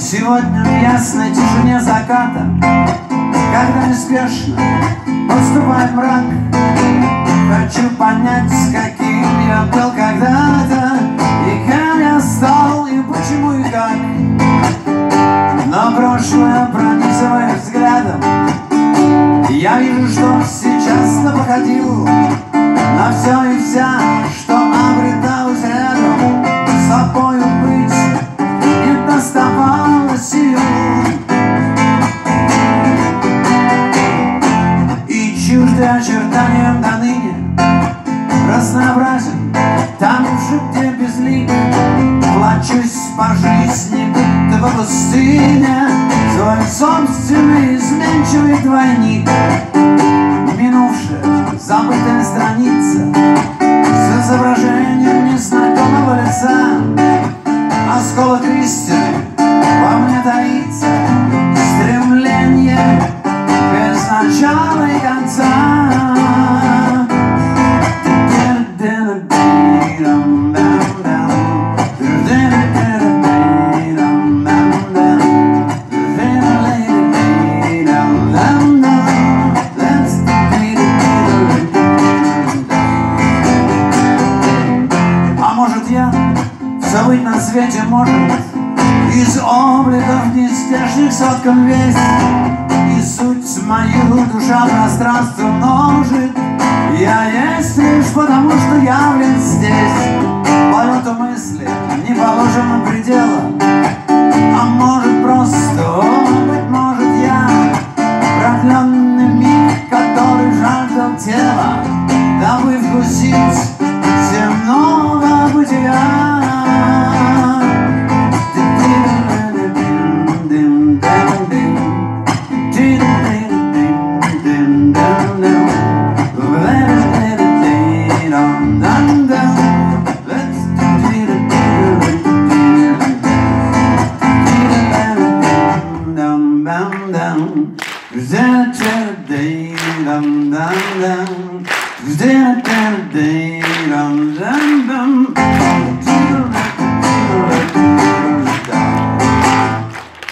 Сегодня в ясной тишине заката Когда неспешно наступает мрак Хочу понять, с каким я был Но прошлое пронизывает взглядом Я вижу, что сейчас то походил На все и вся, что обреталось рядом С собою быть не доставалось сил И чужды очертаниям до ныне Разнообразен там же, где безлик Плачусь по жизни, пустыне Свой собственный изменчивый двойник. Минувшая, забытая страница С изображением незнакомого лица. Осколок истины свете может Из обликов нездешних соткан весь. И суть мою душа пространство множит. Я есть лишь потому, что явлен здесь. Полету мысли не положено предела. А может просто, быть может я Продленный миг, который жаждал тела Дабы вкусить Dum dum dum. Dum dum dum. deyram dam dam